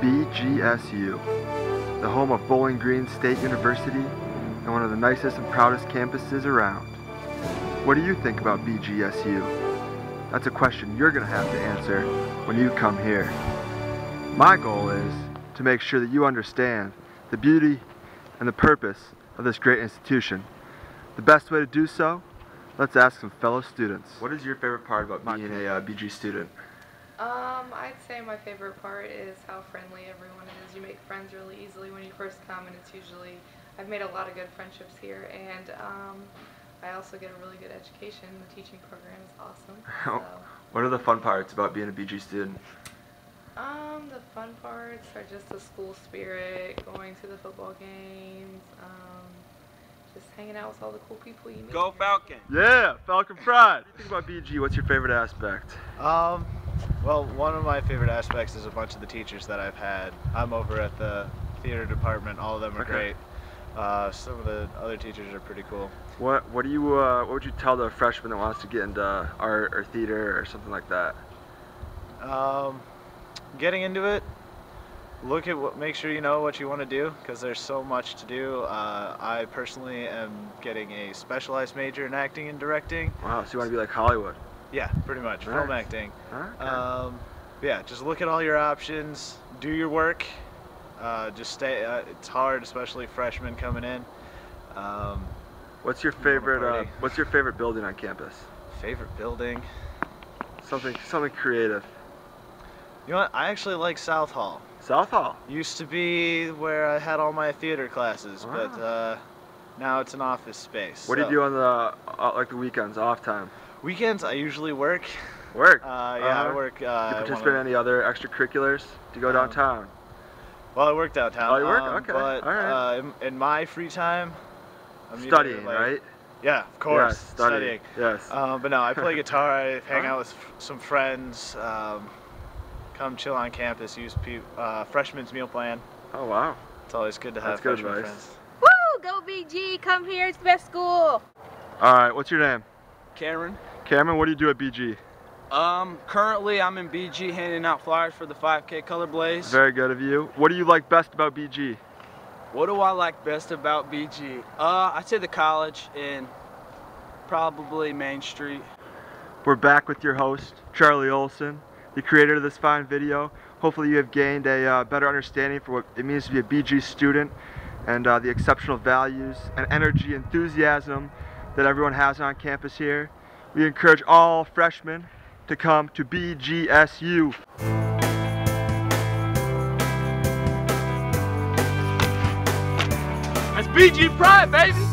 BGSU, the home of Bowling Green State University and one of the nicest and proudest campuses around. What do you think about BGSU? That's a question you're going to have to answer when you come here. My goal is to make sure that you understand the beauty and the purpose of this great institution. The best way to do so, let's ask some fellow students. What is your favorite part about being a uh, BG student? Um, I'd say my favorite part is how friendly everyone is. You make friends really easily when you first come, and it's usually I've made a lot of good friendships here, and um, I also get a really good education. The teaching program is awesome. So. what are the fun parts about being a BG student? Um, the fun parts are just the school spirit, going to the football games, um, just hanging out with all the cool people you meet. Go Falcon! Yeah, Falcon Pride. What do you think about BG? What's your favorite aspect? Um, well, one of my favorite aspects is a bunch of the teachers that I've had. I'm over at the theater department. All of them are okay. great. Uh, some of the other teachers are pretty cool. What What do you uh, What would you tell the freshman that wants to get into art or theater or something like that? Um, getting into it. Look at what. Make sure you know what you want to do because there's so much to do. Uh, I personally am getting a specialized major in acting and directing. Wow, so you want to be like Hollywood? Yeah, pretty much. Film acting. Okay. Um, yeah, just look at all your options. Do your work uh, just stay. Uh, it's hard, especially freshmen coming in. Um, what's your favorite? Uh, what's your favorite building on campus? Favorite building? Something, something creative. You know what? I actually like South Hall. South Hall used to be where I had all my theater classes, wow. but uh, now it's an office space. What so. do you do on the uh, like the weekends, off time? Weekends, I usually work. Work? Uh, yeah, I uh-huh. work. do you participate in any other extracurriculars? Do you go um, downtown? Well, I work downtown. Oh, you work? Um, okay. But All right. uh, in, in, my free time, I'm studying, like, right? Yeah, of course. Yes, studying. studying. Yes. Um, but no, I play guitar. I hang out with some friends. Um, come chill on campus. Use uh, freshman's meal plan. Oh wow. It's always good to have That's good freshman advice. friends. Woo! Go BG! Come here. It's the best school. All right. What's your name? Cameron. Cameron, what do you do at BG? Um, currently I'm in BG handing out flyers for the 5K Color Blaze. Very good of you. What do you like best about BG? What do I like best about BG? Uh, I'd say the college and probably Main Street. We're back with your host, Charlie Olson, the creator of this fine video. Hopefully you have gained a uh, better understanding for what it means to be a BG student and uh, the exceptional values and energy, enthusiasm that everyone has on campus here. We encourage all freshmen to come to BGSU. That's BG Pride, baby!